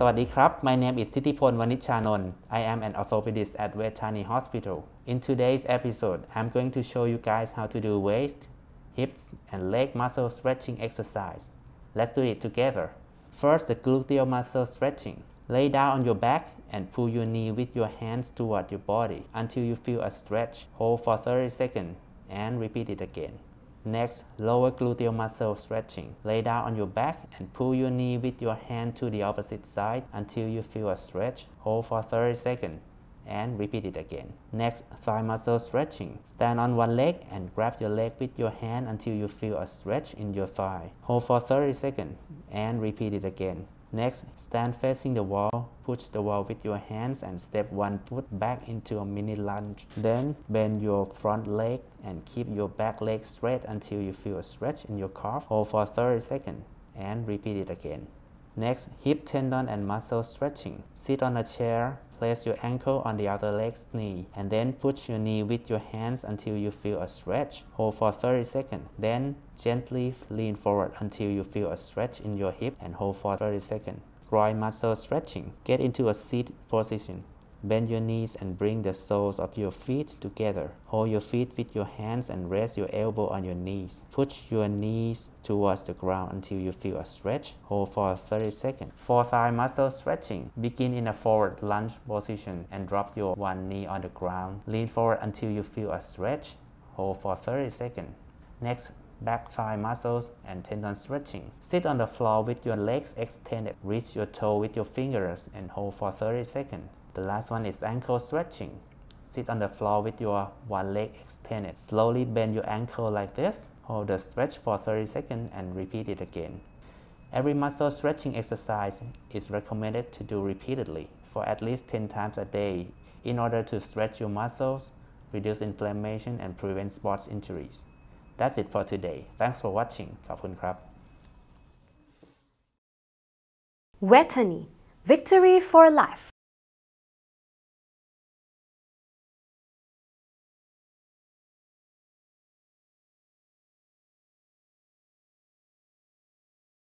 สวัสดีครับ my name is ทิติพลวณิชชานนท์ I am an orthopedist at Vejthani Hospital. In today's episode I'm going to show you guys how to do waist hips and leg muscle stretching exercise. Let's do it together. First the gluteal muscle stretching. Lay down on your back and pull your knee with your hands toward your body until you feel a stretch. Hold for 30 seconds and repeat it again. Next, lower gluteal muscle stretching. Lay down on your back and pull your knee with your hand to the opposite side until you feel a stretch. Hold for 30 seconds and repeat it again. Next, thigh muscle stretching. Stand on one leg and grab your leg with your hand until you feel a stretch in your thigh. Hold for 30 seconds and repeat it again. Next, stand facing the wall, push the wall with your hands and step one foot back into a mini lunge. Then bend your front leg and keep your back leg straight until you feel a stretch in your calf. Hold for 30 seconds and repeat it again. Next, hip tendon and muscle stretching. Sit on a chair, place your ankle on the other leg's knee, and then push your knee with your hands until you feel a stretch. Hold for 30 seconds. Then gently lean forward until you feel a stretch in your hip and hold for 30 seconds. Groin muscle stretching. Get into a seat position. Bend your knees and bring the soles of your feet together. Hold your feet with your hands and rest your elbow on your knees. Push your knees towards the ground until you feel a stretch. Hold for 30 seconds. For thigh muscle stretching, begin in a forward lunge position and drop your one knee on the ground. Lean forward until you feel a stretch. Hold for 30 seconds. Next, back thigh muscles and tendon stretching. Sit on the floor with your legs extended. Reach your toe with your fingers and hold for 30 seconds. The last one is ankle stretching. Sit on the floor with your one leg extended. Slowly bend your ankle like this. Hold the stretch for 30 seconds and repeat it again. Every muscle stretching exercise is recommended to do repeatedly for at least 10 times a day in order to stretch your muscles, reduce inflammation, and prevent sports injuries. That's it for today. Thanks for watching. ขอบคุณครับ Vejthani, victory for life.